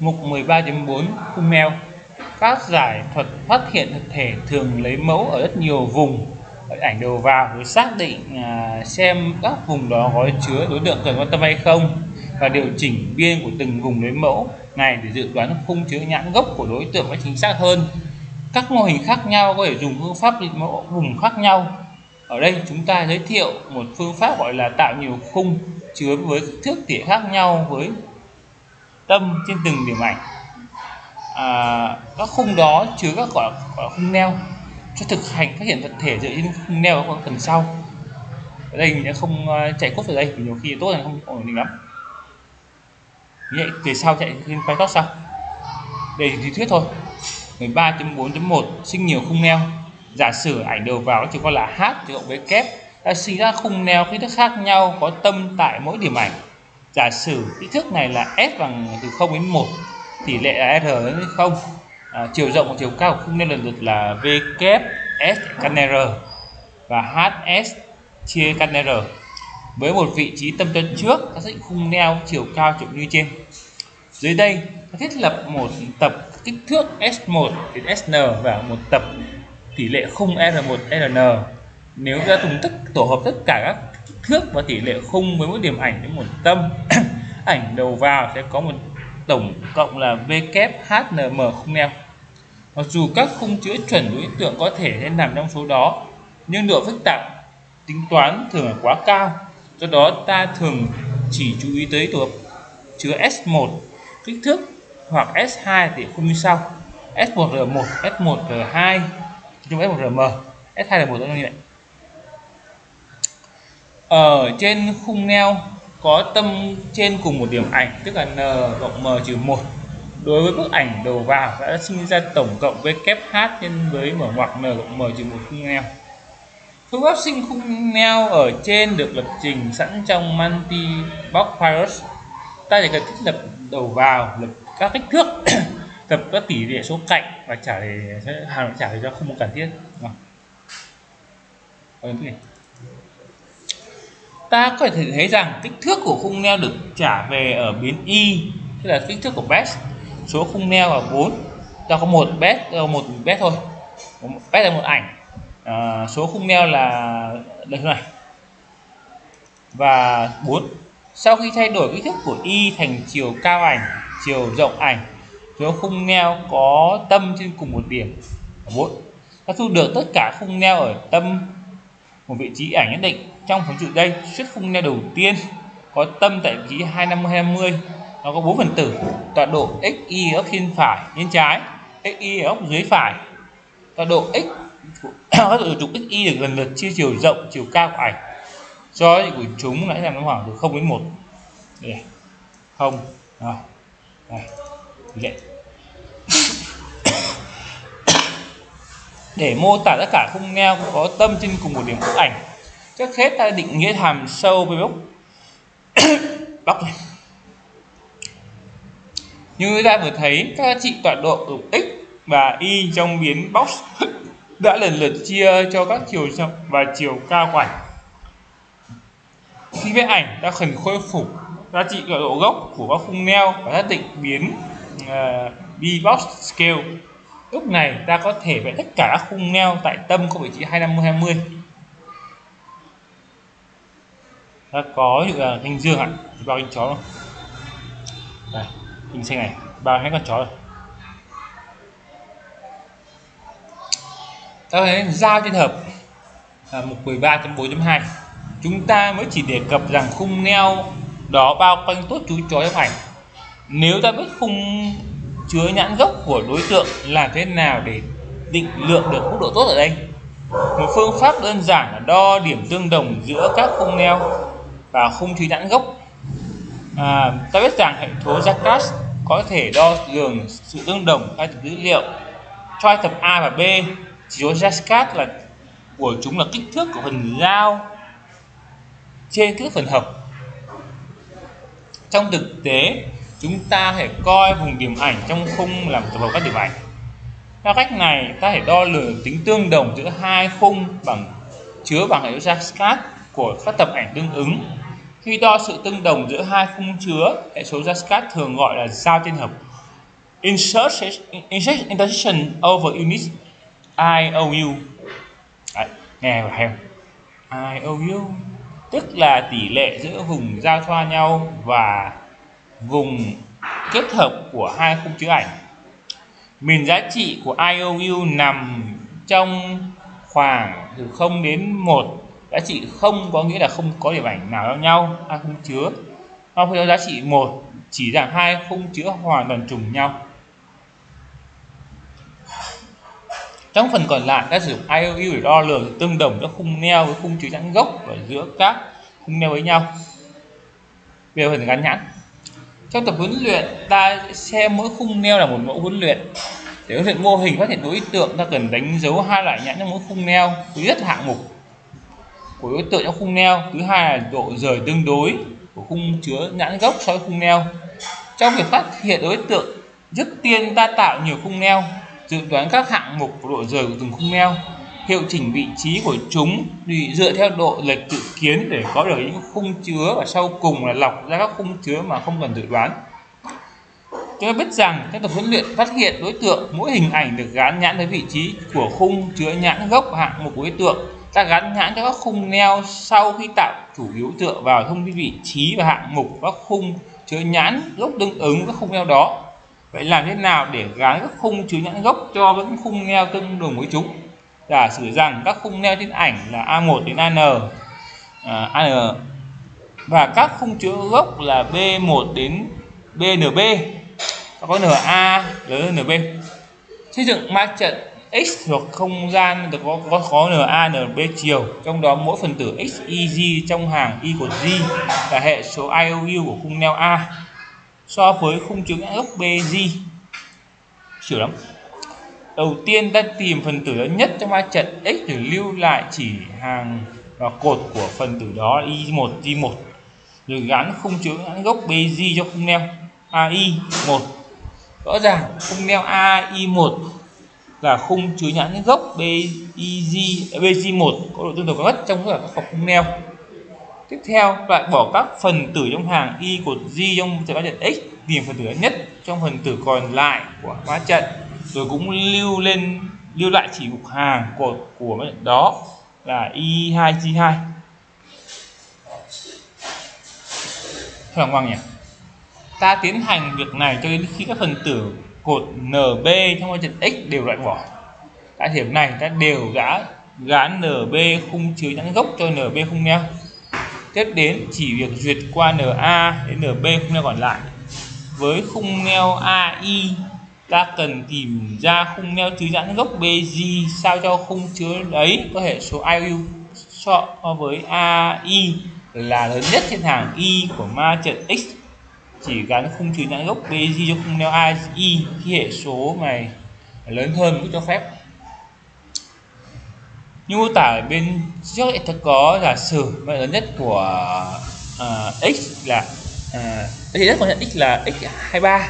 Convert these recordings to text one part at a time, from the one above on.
Mục 13.4 khung Các giải thuật phát hiện thực thể thường lấy mẫu ở rất nhiều vùng. Ảnh đầu vào để xác định à, xem các vùng đó có chứa đối tượng cần quan tâm hay không và điều chỉnh biên của từng vùng lấy mẫu này để dự đoán khung chứa nhãn gốc của đối tượng mới chính xác hơn. Các mô hình khác nhau có thể dùng phương pháp định mẫu vùng khác nhau. Ở đây chúng ta giới thiệu một phương pháp gọi là tạo nhiều khung chứa với kích thước tỉa khác nhau với tâm trên từng điểm ảnh. À, các khung đó chứa các quả, quả khung neo. Cho thực hành phát hiện vật thể dựa trên khung neo ở phần sau. Ở đây mình sẽ không ờ, chạy cốt ở đây vì nhiều khi tốt là không ổn định lắm. Vậy từ sau chạy lên tóc sau. Đây thì lý thuyết thôi. 13.4.1 sinh nhiều khung neo. Giả sử ảnh đầu vào chỉ có là h cộng với kép đã sinh ra khung neo kích thước khác nhau có tâm tại mỗi điểm ảnh giả sử kích thước này là s bằng từ 0 đến 1 tỷ lệ là r đến 0 à, chiều rộng và chiều cao của khung neo lần lượt là v kép s căn r và hs chia căn r. Với một vị trí tâm chân trước ta sẽ khung neo chiều cao chụp như trên. Dưới đây ta thiết lập một tập kích thước S1 đến SN và một tập tỷ lệ khung R1 RN nếu ta dùng tất tổ hợp tất cả các thước và tỷ lệ khung với mỗi điểm ảnh đến một tâm. Ảnh đầu vào sẽ có một tổng cộng là VKHNM không khung neo. Mặc dù các khung chứa chuẩn đối tượng có thể sẽ nằm trong số đó, nhưng độ phức tạp, tính toán thường là quá cao, do đó ta thường chỉ chú ý tới tổ hợp chứa S1 kích thước hoặc S2 thì khung như sau. S1R1 S1R2 chung S1RM S2R1 nó như vậy ở trên khung neo có tâm trên cùng một điểm ảnh, tức là N cộng M trừ 1 đối với bức ảnh đầu vào, đã sinh ra tổng cộng với kép H nhân với mở ngoặc N cộng M trừ 1 khung neo. Phương pháp sinh khung neo ở trên được lập trình sẵn trong multi box virus ta chỉ cần thiết lập đầu vào, lập các kích thước tập các tỷ lệ số cạnh và trả lời, sẽ hàng trả lời cho không cần thiết. Vâng. Ờ, ta có thể thấy rằng kích thước của khung neo được trả về ở biến y tức là kích thước của best số khung neo là 4 ta có một best ờ, một best thôi. Best là một ảnh. À, số khung neo là đây này. Và 4 sau khi thay đổi kích thước của y thành chiều cao ảnh chiều rộng ảnh số khung neo có tâm trên cùng một điểm. 4 ta thu được tất cả khung neo ở tâm một vị trí ảnh nhất định trong phóng sự đây. Suất khung neo đầu tiên có tâm tại vị trí 250 nó có bốn phần tử, tọa độ x, y ở góc trên phải, bên trái, x, y ở góc dưới phải. Tọa độ x các độ trục x, y được lần lượt chia chiều rộng, chiều cao của ảnh. Do của chúng lại làm nó khoảng từ 0 đến 1 không. Rồi. Đây. Vậy để mô tả tất cả khung neo có tâm trên cùng một điểm bức ảnh. Trước hết ta định nghĩa hàm sâu với bốc bóc này. Như ta vừa thấy các giá trị tọa độ ở x và y trong biến box đã lần lượt chia cho các chiều rộng và chiều cao của ảnh. Khi vẽ ảnh ta cần khôi phục giá trị tọa độ gốc của các khung neo và xác định biến uh, b-box scale lúc này ta có thể vẽ tất cả các khung neo tại tâm có vị trí 250 20 ta có như là hình dương ạ. Bao hình chó luôn. đây hình xanh này bao hết con chó rồi? Ta thấy giao trên hợp à, mục 13.4.2 chúng ta mới chỉ đề cập rằng khung neo đó bao quanh tốt chú chó trong ảnh. Nếu ta biết khung chứa nhãn gốc của đối tượng làm thế nào để định lượng được mức độ tốt ở đây? Một phương pháp đơn giản là đo điểm tương đồng giữa các khung neo và khung chứa nhãn gốc. À, ta biết rằng hệ số Jacques có thể đo lường sự tương đồng hai dữ liệu. Cho hai tập A và B chỉ số Jacques là của chúng là kích thước của phần giao trên kích thước phần hợp. Trong thực tế chúng ta phải coi vùng điểm ảnh trong khung làm tập hợp các điểm ảnh. Theo cách này ta thể đo lường tính tương đồng giữa hai khung bằng chứa bằng hệ số Jascat của các tập ảnh tương ứng. Khi đo sự tương đồng giữa hai khung chứa hệ số Jascat thường gọi là giao trên hợp. Insert insert intersection over unit IOU Đấy, nghe vào hay IOU tức là tỷ lệ giữa vùng giao thoa nhau và vùng kết hợp của hai khung chứa ảnh. Miền giá trị của IOU nằm trong khoảng từ 0 đến 1 giá trị không có nghĩa là không có điểm ảnh nào giao nhau, hai khung chứa khi đó giá trị 1 chỉ rằng hai khung chứa hoàn toàn trùng nhau. Trong phần còn lại ta sử dụng IOU để đo lường, tương đồng giữa khung neo với khung chứa nhãn gốc và giữa các khung neo với nhau. Về phần gắn nhãn trong tập huấn luyện, ta xem mỗi khung neo là một mẫu huấn luyện. Để huấn luyện mô hình phát hiện đối tượng ta cần đánh dấu hai loại nhãn trong mỗi khung neo. Thứ nhất hạng mục của đối tượng trong khung neo, thứ hai là độ rời tương đối của khung chứa nhãn gốc so với khung neo. Trong việc phát hiện đối tượng, trước tiên ta tạo nhiều khung neo, dự đoán các hạng mục của độ rời của từng khung neo, hiệu chỉnh vị trí của chúng dựa theo độ lệch tự kiến để có được những khung chứa và sau cùng là lọc ra các khung chứa mà không cần dự đoán. Chúng ta biết rằng trong tập huấn luyện phát hiện đối tượng, mỗi hình ảnh được gắn nhãn tới vị trí của khung chứa nhãn gốc hạng mục của đối tượng ta gắn nhãn cho các khung neo sau khi tạo chủ yếu tựa vào thông tin vị trí và hạng mục các khung chứa nhãn gốc tương ứng với các khung neo đó. Vậy làm thế nào để gắn các khung chứa nhãn gốc cho những khung neo tương đồng với chúng? Giả sử rằng các khung neo trên ảnh là A1 đến AN à, AN và các khung chứa gốc là B1 đến BNB có NA lớn NB xây dựng ma trận x thuộc không gian được có có có NA NB chiều. Trong đó mỗi phần tử x y g trong hàng y của g là hệ số IOU của khung neo A. So với khung chứa gốc BG chịu lắm. Đầu tiên ta tìm phần tử lớn nhất trong ma trận x để lưu lại chỉ hàng và cột của phần tử đó y1 Y1 rồi gắn khung chứa gốc BG cho khung neo AI 1 rõ ràng, khung neo AI1 là khung chứa nhãn gốc bz BG1 à, có độ tương đồng nhất trong tất cả các khung neo. Tiếp theo, loại bỏ các phần tử trong hàng y cột G trong trận trận x tìm phần tử lớn nhất trong phần tử còn lại của ma trận. Rồi cũng lưu lên, lưu lại chỉ mục hàng cột của ma trận đó là y2g2 Thật Quang nhỉ? Ta tiến hành việc này cho đến khi các phần tử cột NB trong trận X đều loại bỏ. Tại điểm này, ta đều gã gán NB khung chứa nhãn gốc cho NB khung neo. Tiếp đến, chỉ việc duyệt qua NA đến NB khung neo còn lại. Với khung neo AI ta cần tìm ra khung neo chứa nhãn gốc BG sao cho khung chứa đấy có hệ số IU so với AI là lớn nhất trên hàng Y của ma trận X. Chỉ gắn khung chứa nhãn gốc BG cho khung neo AI khi hệ số này lớn hơn mức cho phép. Như mô tả ở bên trước thật có giả sử vậy lớn nhất của uh, x là uh, thì nhất của nhận x là x23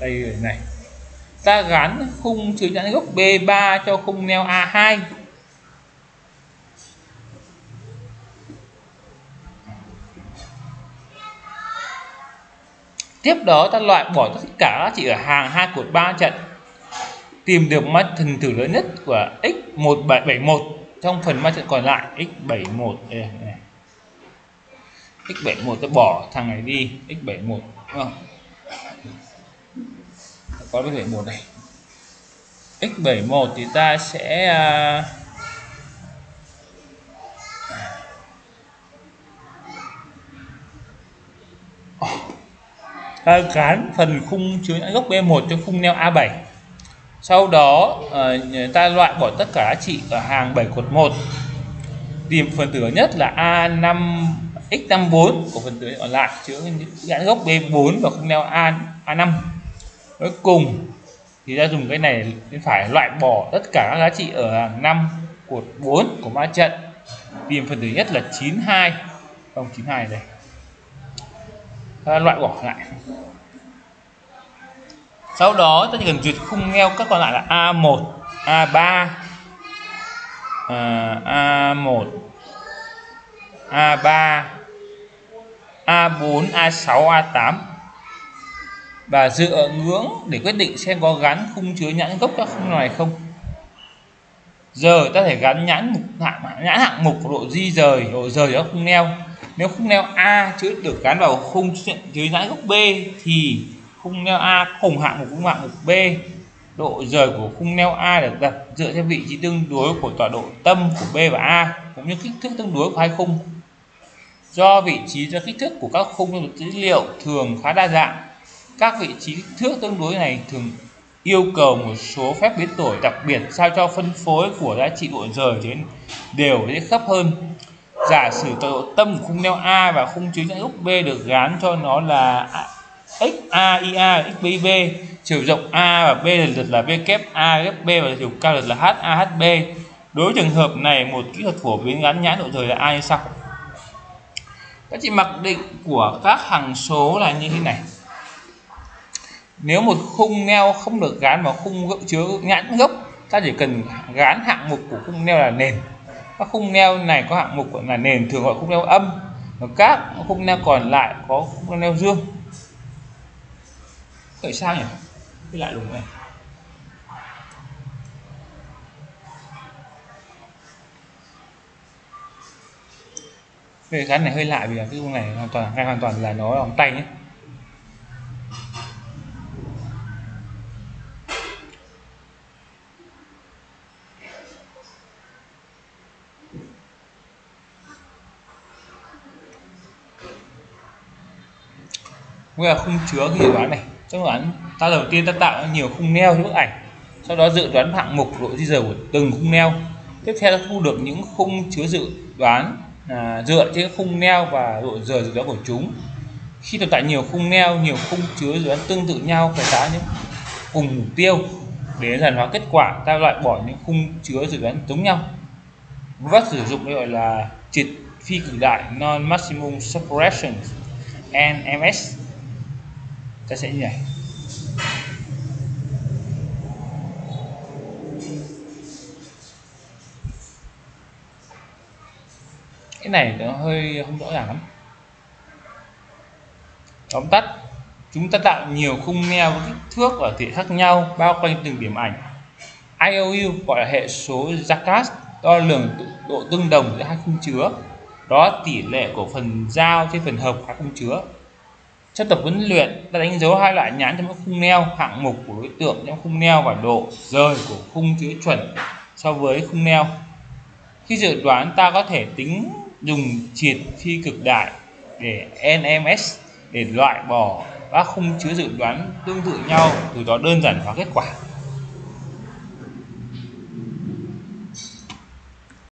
đây này ta gắn khung chứa nhãn gốc B3 cho khung neo A2 tiếp đó ta loại bỏ tất cả các trị ở hàng 2 cột 3 trận. Tìm được mắt thần tử lớn nhất của x1771 trong phần ma trận còn lại. X71 đây này. X71 ta bỏ thằng này đi. X71 đúng không? Có cái 71 này. X71 thì ta sẽ uh, ta gán phần khung chứa nhãn gốc B1 cho khung neo A7 sau đó à, ta loại bỏ tất cả giá trị ở hàng 7 cột 1 tìm phần tử nhất là A5 x54 của phần tử còn lại chứa nhãn gốc B4 và khung neo A A5 cuối cùng thì ta dùng cái này bên phải loại bỏ tất cả các giá trị ở hàng 5 cột 4 của ma trận. Tìm phần thứ nhất là 92 không 92 đây. Ta loại bỏ lại. Sau đó ta chỉ cần duyệt khung neo các còn lại là A1 A3 à, A1 A3 A4 A6 A8 và dựa ngưỡng để quyết định xem có gắn khung chứa nhãn gốc các khung này không. Giờ ta thể gắn nhãn mục hạng nhãn hạng mục độ di rời, độ rời ở khung neo. Nếu khung neo A chứa được gắn vào khung chứa nhãn gốc B thì khung neo A cùng hạng mục cũng hạng mục B, độ rời của khung neo A được đặt dựa theo vị trí tương đối của tọa độ tâm của B và A, cũng như kích thước tương đối của hai khung. Do vị trí và kích thước của các khung dữ liệu thường khá đa dạng các vị trí thước tương đối này thường yêu cầu một số phép biến đổi đặc biệt sao cho phân phối của giá trị độ rời đến đều dễ khớp hơn. Giả sử tọa độ tâm của khung neo A và khung chứa nhãn gốc B được gán cho nó là XAIA XBB chiều rộng A và B lần lượt là V kép A, kép B và chiều cao lần là HAHB đối trường hợp này, một kỹ thuật phổ biến gắn nhãn độ rời là A như sau. Các chị mặc định của các hằng số là như thế này nếu một khung neo không được gắn vào khung gốc chứa nhãn gốc, ta chỉ cần gắn hạng mục của khung neo là nền. Các khung neo này có hạng mục là nền, thường gọi khung neo âm. Và các khung neo còn lại có khung neo dương. Tại sao nhỉ? Cái lại đúng này. Cái này hơi lạ vì là cái khung này hoàn toàn, ngay hoàn toàn là nó bằng tay nhé. Cũng là khung chứa cái dự đoán này? Trong đoán ta đầu tiên ta tạo ra nhiều khung neo cho bức ảnh. Sau đó dự đoán hạng mục độ di rời của từng khung neo. Tiếp theo ta thu được những khung chứa dự đoán à, dựa trên khung neo và độ rời dự đoán của chúng. Khi tồn tại nhiều khung neo nhiều khung chứa dự đoán tương tự nhau phải tá những cùng mục tiêu để dần hóa kết quả ta loại bỏ những khung chứa dự đoán giống nhau. Vắt sử dụng gọi là triệt phi cực đại non maximum suppression NMS ta sẽ nhảy cái này nó hơi không rõ ràng lắm. Tóm tắt, chúng ta tạo nhiều khung neo với kích thước và thể khác nhau bao quanh từng điểm ảnh. IOU gọi là hệ số Jacquard đo lường độ tương đồng giữa hai khung chứa. Đó tỷ lệ của phần giao trên phần hợp hai khung chứa trong tập huấn luyện ta đánh dấu hai loại nhãn trong các khung neo, hạng mục của đối tượng trong khung neo và độ rời của khung chữ chuẩn so với khung neo. Khi dự đoán, ta có thể tính dùng triệt phi cực đại để NMS để loại bỏ các khung chứa dự đoán tương tự nhau, từ đó đơn giản hóa kết quả.